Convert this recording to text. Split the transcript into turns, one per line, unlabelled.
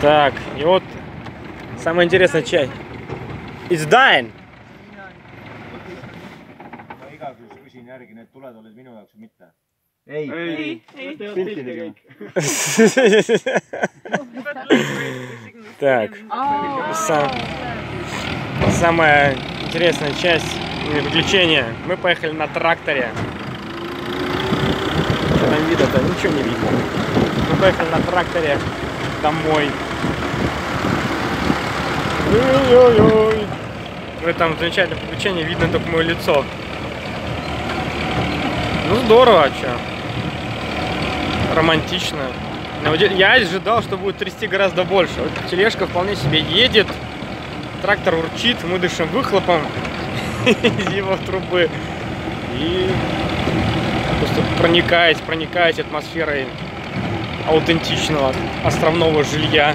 Так, и вот самая интересная часть. It's
juhuks küsin järgi, need tuled olid minu jaoks või mitte?
ei,
ei,
pilti tegema.
так, сам- самая интересная часть приключения. Мы поехали на тракторе. Что там видно-то? Ничего не видно. Мы поехали на тракторе домой. Ой-ой-ой. В этом замечательном приключении видно только мое лицо. Ну здорово, а? Романтично. Я ожидал, что будет трясти гораздо больше. Вот тележка вполне себе едет, трактор урчит, мы дышим выхлопом из его трубы. И просто проникаясь, проникаясь атмосферой аутентичного островного жилья.